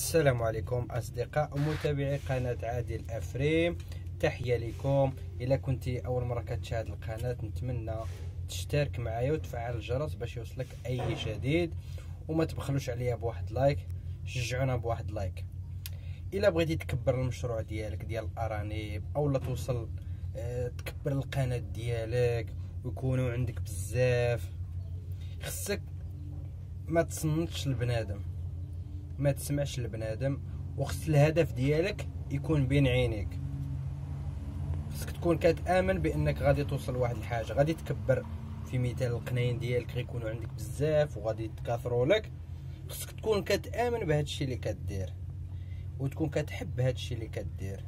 السلام عليكم أصدقاء ومتابعي قناة عادل أفريم. تحية لكم. إلا كنتي أول مرة كتشاهد القناة نتمنى تشترك معايا وتفعل الجرس باش يوصلك أي جديد. وما تبخلوش عليا بواحد like شجعونا بواحد like. إلا بغيتي تكبر المشروع ديالك ديال الأرانب اولا توصل آه تكبر القناة ديالك ويكونوا عندك بزاف. خصك ما تصنتش البنادم. ما تسمعش لبنادم وخص الهدف ديالك يكون بين عينيك. خصك تكون كتآمن بأنك غادي توصل لواحد الحاجة غادي تكبر في مثال القناين ديالك غيكونوا عندك بزاف وغادي يتكاثروا لك. خصك تكون كتآمن بهذا الشيء اللي كدير وتكون كتحب هذا الشيء اللي كدير.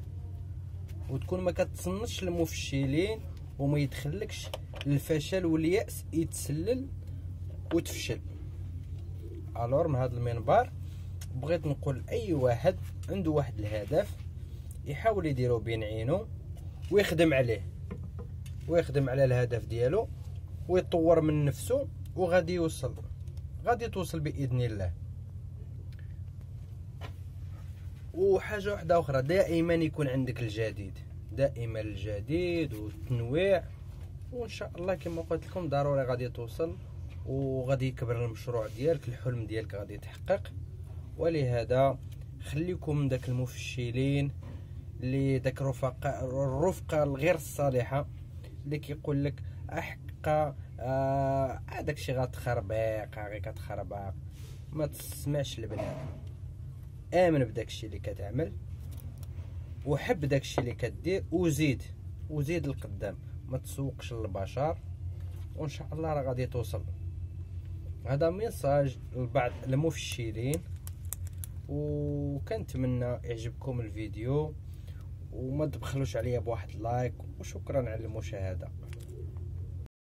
وتكون ما كتصنش المفشلين وما يدخلكش الفشل واليأس يتسلل وتفشل. الور من هذا المنبر. بغيت نقول أي واحد عنده واحد الهدف يحاول يديرو بين عينو ويخدم عليه ويخدم على الهدف ديالو ويطور من نفسه وغادي يوصل غادي توصل بإذن الله. وحاجة واحدة أخرى دائما يكون عندك الجديد دائما الجديد والتنويع وإن شاء الله كما قلت لكم ضروري غادي توصل وغادي يكبر المشروع ديالك الحلم ديالك غادي يتحقق. ولهذا خليكم داك المفشلين اللي داك الرفقاء الرفقة الغير الصالحة اللي كيقول لك أحقا آه هذاك الشيء غتخربق غير كتخربق ما تسمعش لبنادم آمن بداك الشيء اللي كتعمل وحب داك الشيء اللي كدير وزيد وزيد القدام. ما تسوقش للبشر وإن شاء الله راه غادي توصل. هذا message لبعض المفشلين. وكنتمنى يعجبكم الفيديو وما تبخلوش عليا بواحد like وشكرا على المشاهدة.